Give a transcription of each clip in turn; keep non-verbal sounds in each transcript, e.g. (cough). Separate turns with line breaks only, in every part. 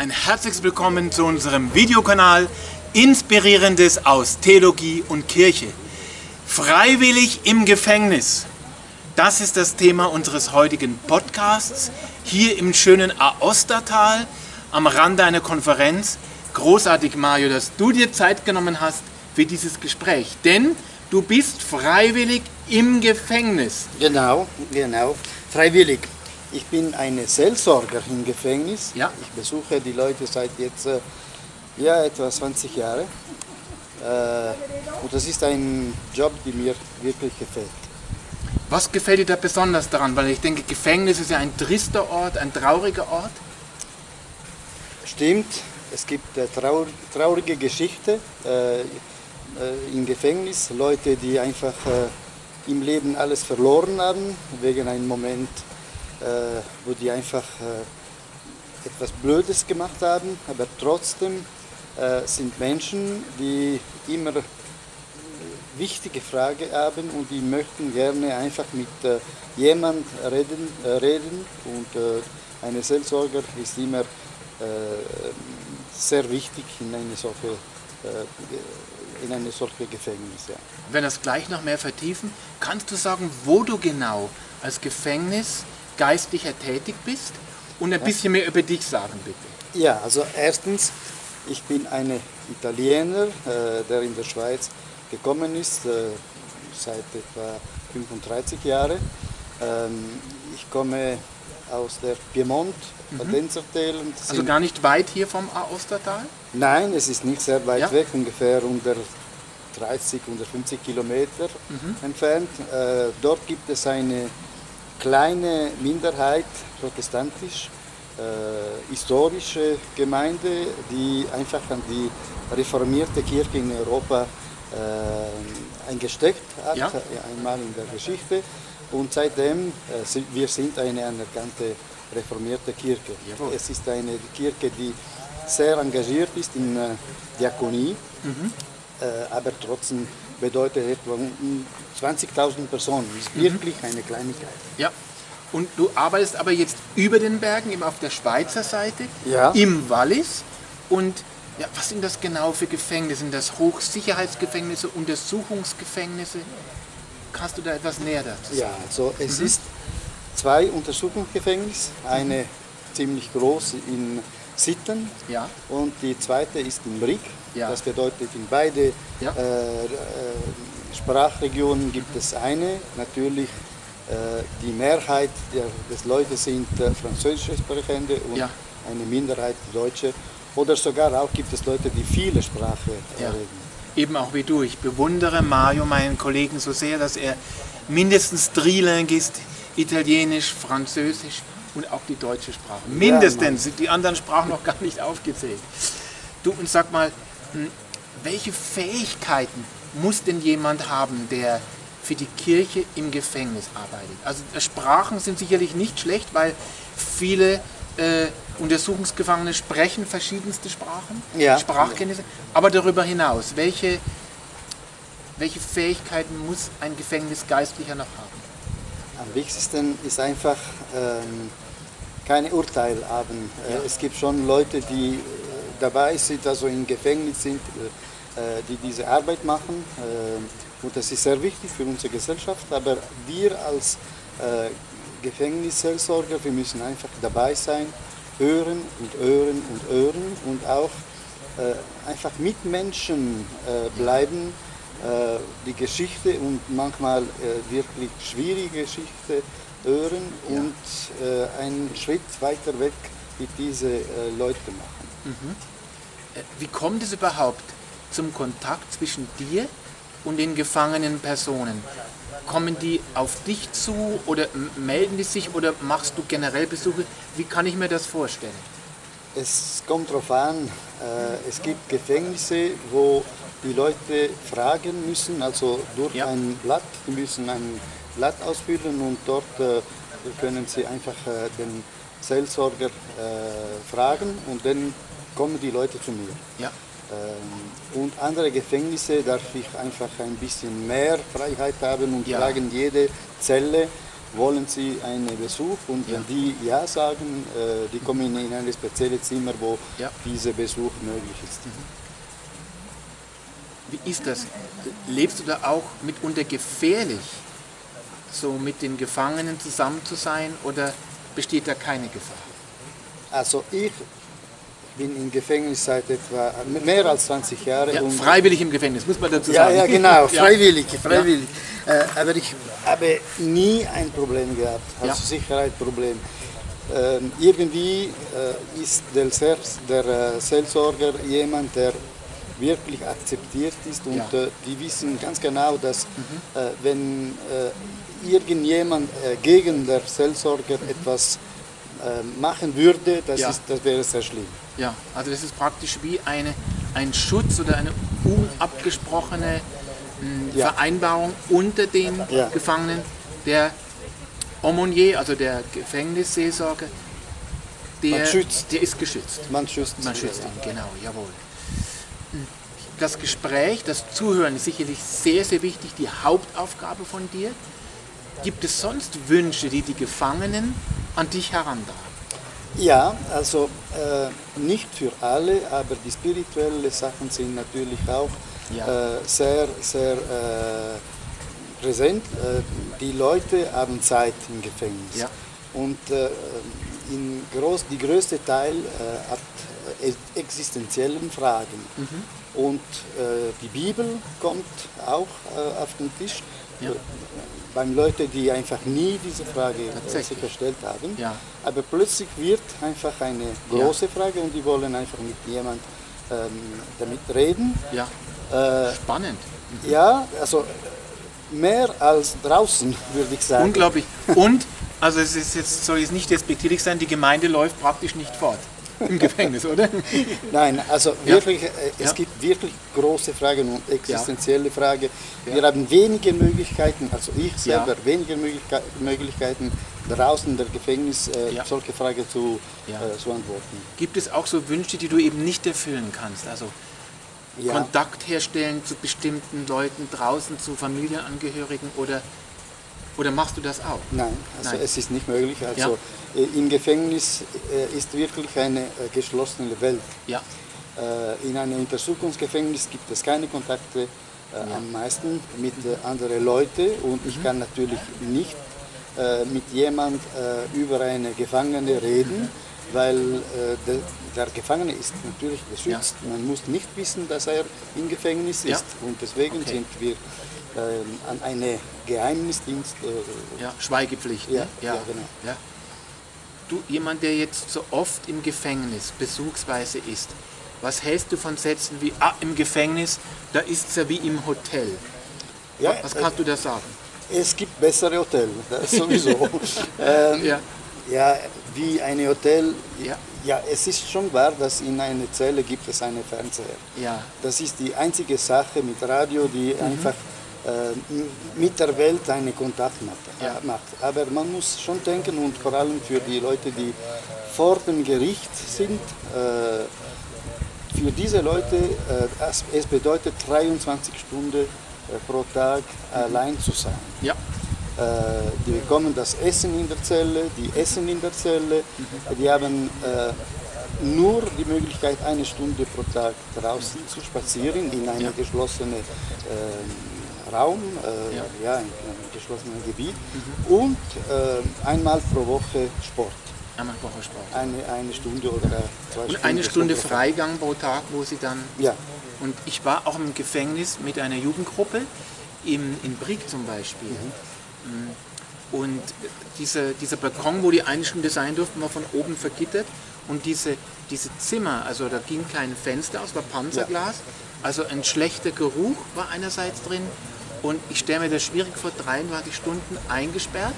ein herzliches Willkommen zu unserem Videokanal Inspirierendes aus Theologie und Kirche. Freiwillig im Gefängnis. Das ist das Thema unseres heutigen Podcasts hier im schönen Aostatal am Rande einer Konferenz. Großartig, Mario, dass du dir Zeit genommen hast für dieses Gespräch, denn du bist freiwillig im Gefängnis.
Genau, genau, freiwillig. Ich bin eine Seelsorger im Gefängnis.
Ja.
Ich besuche die Leute seit jetzt äh, ja, etwa 20 Jahren. Äh, und das ist ein Job, der mir wirklich gefällt.
Was gefällt dir da besonders daran? Weil ich denke, Gefängnis ist ja ein trister Ort, ein trauriger Ort.
Stimmt, es gibt äh, traur traurige Geschichten äh, äh, im Gefängnis. Leute, die einfach im Leben alles verloren haben, wegen einem Moment, äh, wo die einfach äh, etwas Blödes gemacht haben, aber trotzdem äh, sind Menschen, die immer wichtige Fragen haben und die möchten gerne einfach mit äh, jemand reden, äh, reden und äh, eine Seelsorger ist immer äh, sehr wichtig in eine solche, in eine solche Gefängnis. Ja.
Wenn das gleich noch mehr vertiefen, kannst du sagen, wo du genau als Gefängnis geistlicher tätig bist und ein bisschen mehr über dich sagen, bitte.
Ja, also erstens, ich bin ein Italiener, äh, der in der Schweiz gekommen ist, äh, seit etwa 35 Jahren. Ähm, ich komme aus der Piemont, Badenzertal. und
Also gar nicht weit hier vom Ostertal?
Nein, es ist nicht sehr weit
Ja.
weg, ungefähr unter 30, 150 Kilometer
Mhm.
entfernt. Äh, dort gibt es eine kleine Minderheit, protestantisch, äh, historische Gemeinde, die einfach an die reformierte Kirche in Europa äh, eingesteckt hat,
Ja.
äh, einmal in der Geschichte. Und seitdem, äh, sind, wir sind eine anerkannte reformierte Kirche.
Jawohl.
Es ist eine Kirche, die sehr engagiert ist in äh, Diakonie, äh, aber trotzdem bedeutet etwa um 20.000 Personen. Das ist wirklich eine Kleinigkeit.
Ja. Und du arbeitest aber jetzt über den Bergen, eben auf der Schweizer Seite,
Ja.
im Wallis. Und ja, was sind das genau für Gefängnisse? Sind das Hochsicherheitsgefängnisse, Untersuchungsgefängnisse? Kannst du da etwas näher dazu sagen?
Ja, also es ist zwei Untersuchungsgefängnisse, eine ziemlich groß in Sitten
Ja.
und die zweite ist in Brig.
Ja.
Das bedeutet, in beide
Ja.
äh, äh, Sprachregionen gibt es eine. Natürlich äh, die Mehrheit der, des Leute sind äh, französische Sprechende und
Ja.
eine Minderheit Deutsche. Oder sogar auch gibt es Leute, die viele Sprachen äh,
Ja.
reden.
Eben auch wie du. Ich bewundere Mario, meinen Kollegen, so sehr, dass er mindestens ist, Italienisch, Französisch und auch die deutsche Sprache. Mindestens, sind die anderen Sprachen noch gar nicht aufgezählt. Du, und sag mal, welche Fähigkeiten muss denn jemand haben, der für die Kirche im Gefängnis arbeitet? Also äh, Sprachen sind sicherlich nicht schlecht, weil viele äh, Untersuchungsgefangene sprechen verschiedenste Sprachen,
Ja.
Sprachkenntnisse. Aber darüber hinaus, welche, welche Fähigkeiten muss ein Gefängnisgeistlicher noch haben?
Am wichtigsten ist einfach ähm, keine Urteil haben. Äh, Es gibt schon Leute, die dabei sind, also im Gefängnis sind, äh, äh, die diese Arbeit machen. Äh, und das ist sehr wichtig für unsere Gesellschaft. Aber wir als Gefängnisseelsorger, wir müssen einfach dabei sein, hören und hören und hören und auch einfach mit Menschen bleiben, die Geschichte und manchmal wirklich schwierige Geschichte hören und einen Schritt weiter weg mit diesen Leuten machen.
Äh, Wie kommt es überhaupt zum Kontakt zwischen dir und den gefangenen Personen? Kommen die auf dich zu oder melden die sich oder machst du generell Besuche? Wie kann ich mir das vorstellen?
Es kommt darauf an, äh, es gibt Gefängnisse, wo die Leute fragen müssen, also durch
Ja.
ein Blatt, die müssen ein Blatt ausfüllen und dort äh, können sie einfach äh, den Seelsorger äh, fragen und dann kommen die Leute zu mir.
Ja.
Ähm, und andere Gefängnisse darf ich einfach ein bisschen mehr Freiheit haben und
Ja.
fragen jede Zelle wollen sie einen Besuch und
Ja.
wenn die Ja sagen, äh, die kommen in ein spezielles Zimmer, wo
Ja.
dieser Besuch möglich ist.
Wie ist das? Lebst du da auch mitunter gefährlich, so mit den Gefangenen zusammen zu sein oder besteht da keine Gefahr?
Also ich bin im Gefängnis seit etwa mehr als 20 Jahren.
Ja, freiwillig im Gefängnis, muss man dazu
Ja,
sagen.
ja, genau, (laughs)
Ja.
freiwillig, freiwillig. Äh, aber ich habe nie ein Problem gehabt, also
Ja.
Sicherheitsproblem. Ähm, irgendwie äh, ist der, Ser der äh, Seelsorger jemand, der wirklich akzeptiert ist und
Ja. Mhm.
äh, die wissen ganz genau, dass äh, wenn äh, irgendjemand gegen der Seelsorger etwas äh, machen würde, das,
Ja.
ist, das wäre sehr schlimm.
Ja, also das ist praktisch wie eine, ein Schutz oder eine unabgesprochene mh,
Ja.
Vereinbarung unter den
Ja.
Gefangenen. Der Aumonier, also der Gefängnisseelsorger, der, der ist geschützt.
Man schützt,
Man schützt ihn, genau, jawohl. Das Gespräch, das Zuhören ist sicherlich sehr, sehr wichtig, die Hauptaufgabe von dir. Gibt es sonst Wünsche, die die Gefangenen an dich herantragen?
Ja, also äh, nicht für alle, aber die spirituellen Sachen sind natürlich auch
Ja.
äh, sehr, sehr äh, präsent. Äh, die Leute haben Zeit im Gefängnis.
Ja.
Und äh, in groß, die größte Teil äh, hat existenziellen Fragen.
Mhm.
Und die Bibel kommt auch auf den Tisch.
Ja.
Beim Leute, die einfach nie diese Frage äh, sich gestellt haben.
Ja.
Aber plötzlich wird einfach eine große Frage und die wollen einfach mit jemand ähm, damit reden.
Ja,
Äh,
spannend.
ja, also mehr als draußen, (laughs) würde ich sagen.
Unglaublich. Und, also es ist jetzt, soll jetzt nicht despektierlich sein, die Gemeinde läuft praktisch nicht fort im Gefängnis, oder? (laughs)
Nein, also
Ja.
wirklich, äh, es
Ja.
gibt wirklich große Fragen und existenzielle Fragen. Wir haben wenige Möglichkeiten, also ich selber, wenige Möglichke Möglichkeiten, draußen der Gefängnis äh,
Ja.
solche Fragen zu,
Ja.
äh, zu antworten.
Gibt es auch so Wünsche, die du eben nicht erfüllen kannst? Also
Ja.
Kontakt herstellen zu bestimmten Leuten draußen, zu Familienangehörigen oder, oder machst du das auch?
Nein, also
Nein.
es ist nicht möglich. Also äh, im Gefängnis äh, ist wirklich eine äh, geschlossene Welt.
Ja,
in einem Untersuchungsgefängnis gibt es keine Kontakte äh, am meisten mit anderen Leuten und ich kann natürlich nicht mit jemand über eine Gefangene reden, weil äh, der, der Gefangene ist natürlich geschützt. Man muss nicht wissen, dass er im Gefängnis
Ja.
ist und deswegen
Okay.
sind wir ähm, an eine Geheimnisdienst. Äh,
ja, Schweigepflicht.
Ja,
ne?
ja, genau.
Ja. Du, jemand, der jetzt so oft im Gefängnis besuchsweise ist, was hältst du von Sätzen wie, ah, im Gefängnis, da ist es ja wie im Hotel.
ja,
Was kannst du da sagen?
Es gibt bessere Hotels, sowieso. (laughs) ähm,
Ja.
ja, wie ein Hotel.
Ja.
Ja, es ist schon wahr, dass in einer Zelle gibt es einen Fernseher.
Ja,
Das ist die einzige Sache mit Radio, die
Mhm.
einfach äh, mit der Welt einen Kontakt macht,
Ja.
äh, macht. Aber man muss schon denken und vor allem für die Leute, die vor dem Gericht sind, äh, für diese Leute, es, bedeutet 23 Stunden pro Tag allein zu sein.
ja,
die bekommen das Essen in der Zelle, die essen in der Zelle, die haben äh, nur die Möglichkeit, eine Stunde pro Tag draußen zu spazieren in einem
Ja.
geschlossenen äh, Raum, äh,
Ja.
ja. in einem geschlossenen Gebiet und äh, einmal pro Woche Sport.
einmal Woche Sport.
Eine, eine Stunde oder zwei Stunden.
Und eine Stunde
pro.
Freigang pro Tag, wo sie dann.
Ja,
Und ich war auch im Gefängnis mit einer Jugendgruppe, im, in Brieg zum Beispiel. Mm. Und diese, dieser Balkon, wo die eine Stunde sein durften, war von oben vergittert. Und diese, diese Zimmer, also da ging kein Fenster aus, war Panzerglas. Also ein schlechter Geruch war einerseits drin. Und ich stelle mir das schwierig vor, 23 Stunden eingesperrt.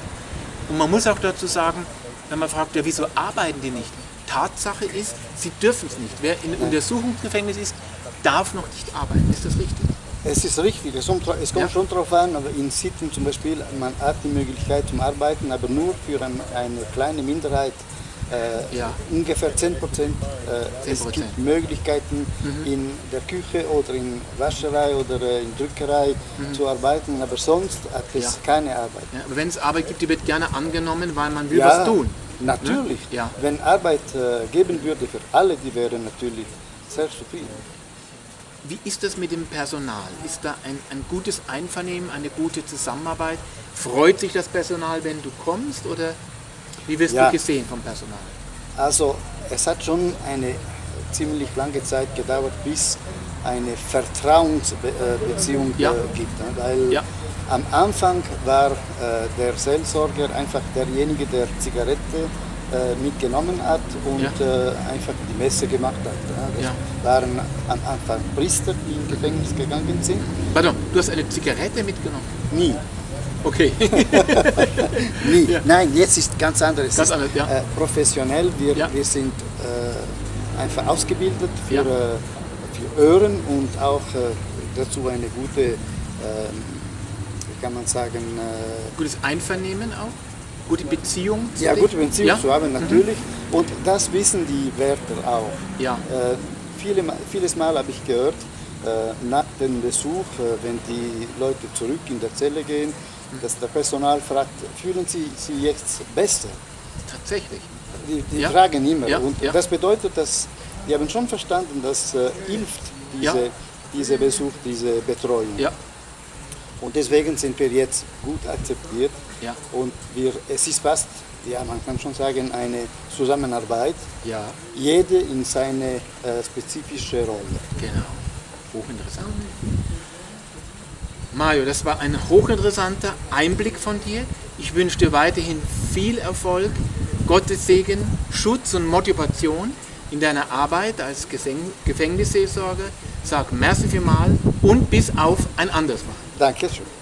Und man muss auch dazu sagen, wenn man fragt, ja, wieso arbeiten die nicht? Tatsache ist, sie dürfen es nicht. Wer in Untersuchungsgefängnis ist, darf noch nicht arbeiten. Ist das richtig?
Es ist richtig, es kommt, es kommt
Ja.
schon darauf an, aber in Sitten zum Beispiel, man hat die Möglichkeit zum Arbeiten, aber nur für ein, eine kleine Minderheit äh,
Ja.
ungefähr 10 Prozent. Äh, es
10%.
gibt Möglichkeiten in der Küche oder in Wascherei oder äh, in Drückerei zu arbeiten, aber sonst hat es
Ja.
keine Arbeit.
Aber wenn es Arbeit gibt, die wird gerne angenommen, weil man will was tun.
Natürlich.
Ne? Ja.
Wenn Arbeit äh, geben würde für alle, die wären natürlich sehr zufrieden.
Wie ist das mit dem Personal? Ist da ein, ein gutes Einvernehmen, eine gute Zusammenarbeit? Freut sich das Personal, wenn du kommst oder wie wirst
Ja.
du gesehen vom Personal?
Also es hat schon eine ziemlich lange Zeit gedauert, bis eine Vertrauensbeziehung
Ja.
äh, gibt. ne? Weil
Ja.
am Anfang war äh, der Seelsorger einfach derjenige, der Zigarette äh, mitgenommen hat und
Ja.
äh, einfach die Messe gemacht hat. Das
Ja.
waren am Anfang Priester, die in Gefängnis gegangen sind.
Pardon, du hast eine Zigarette mitgenommen?
Nie.
Okay. (laughs)
Nie.
Ja.
Nein, jetzt ist ganz anders.
Ganz anders, ja.
äh, professionell. Wir,
Ja.
wir sind äh, einfach ausgebildet für,
Ja.
äh, für Öhren und auch äh, dazu eine gute, ähm, wie kann man sagen, äh,
Gutes Einvernehmen auch? Gute Beziehung? zu
ja, gute Beziehung
ja? Mhm.
zu haben natürlich. Und das wissen die Wärter auch.
Ja.
Äh, viele, vieles Mal habe ich gehört, äh, nach dem Besuch, äh, wenn die Leute zurück in der Zelle gehen,
Mhm.
dass der Personal fragt, fühlen Sie sich jetzt besser?
Tatsächlich.
Die, die
Ja.
fragen immer.
Ja,
Und das bedeutet, dass die haben schon verstanden, dass äh, hilft diese, dieser Besuch, diese Betreuung.
Ja,
Und deswegen sind wir jetzt gut akzeptiert.
Ja.
Und wir, es ist fast, ja, man kann schon sagen, eine Zusammenarbeit.
ja,
Jede in seine äh, spezifische Rolle.
genau. Hochinteressant. Mario, das war ein hochinteressanter Einblick von dir. Ich wünsche dir weiterhin viel Erfolg, Gottes Segen, Schutz und Motivation in deiner Arbeit als Gefängnisseelsorger. Sag merci vielmal und bis auf ein anderes Mal.
Dankeschön.